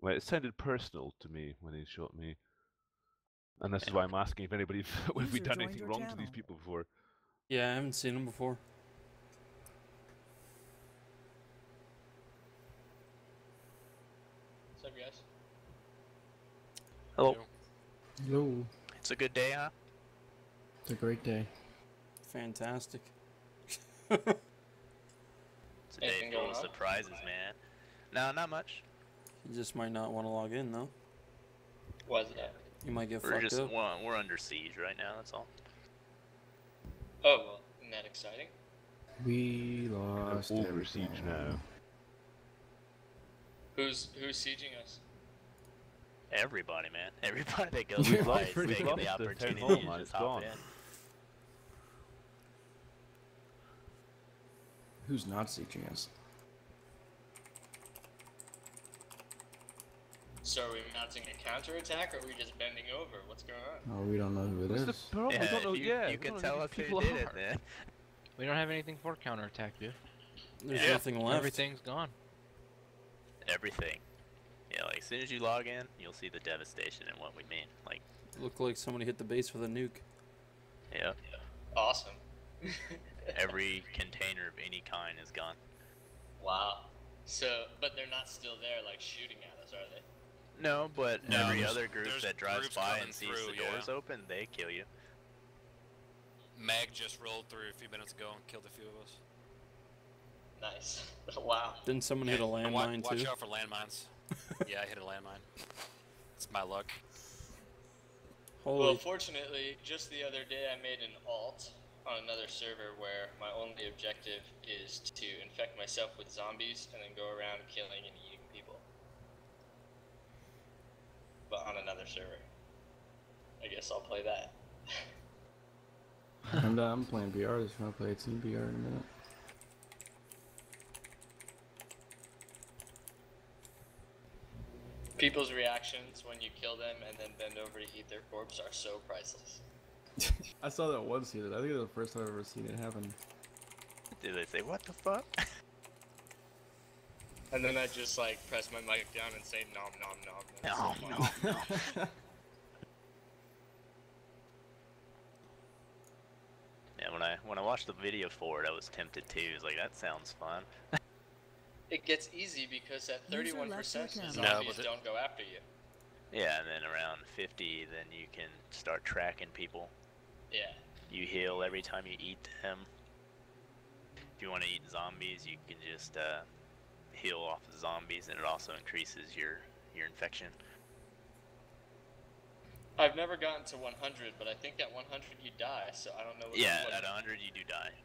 Well, it sounded personal to me when he shot me. And this is why I'm asking if anybody if we User done anything your wrong to these people before. Yeah, I haven't seen them before. What's up, guys? Hello. Hello. It's a good day, huh? It's a great day. Fantastic. It's a day full of surprises, man. No, not much. You just might not want to log in though. Was that? You might get We're fucked just up. we're, we're under siege right now. That's all. Oh well, isn't that exciting? We I'm lost over siege everything. now. Who's who's sieging us? Everybody, man. Everybody that goes We've by lost- is we've taking the the opportunity to man, just it's hop gone. in. Who's not sieging us? So are we mounting a counterattack, or are we just bending over? What's going on? Oh, we don't know who it What's is. the problem? Yeah, we don't know. you, yeah, you can tell us who people did it, man. We don't have anything for counterattack, dude. There's Yeah. nothing left. Everything's gone. Everything. Yeah, like as soon as you log in, you'll see the devastation and what we mean. Like, Looked like somebody hit the base with a nuke. yeah, Awesome. every container of any kind is gone. wow. So, but they're not still there, like shooting at us, are they? No, but No, every there's- other group there's that drives groups by coming and sees through, the doors yeah. open, they kill you. Meg just rolled through a few minutes ago and killed a few of us. Nice. wow. Didn't someone hit a Yeah, and wa- landmine Watch too? out for landmines. yeah, I hit a landmine. It's my luck. Holy. Well, fortunately, just the other day I made an alt on another server where my only objective is to infect myself with zombies and then go around killing and eating people. But on another server. I guess I'll play that. I'm, uh, I'm playing BR. Just want to play a team BR in a minute. People's reactions when you kill them and then bend over to eat their corpse are so priceless. I saw that once here. I think it's the first time I've ever seen it happen. Did they say what the fuck? And then I just like press my mic down and say nom nom nom. and it's so No, fun. no, no. Yeah, when I when I watched the video for it, I was tempted too. I was like, that sounds fun. It gets easy because at 31% left your the channel. zombies No, don't go after you. Yeah, and then around 50, then you can start tracking people. Yeah. You heal every time you eat them. If you want to eat zombies, you can just uh, heal off the zombies, and it also increases your your infection. I've never gotten to 100, but I think at 100 you die, so I don't know what Yeah, at 100 you do die.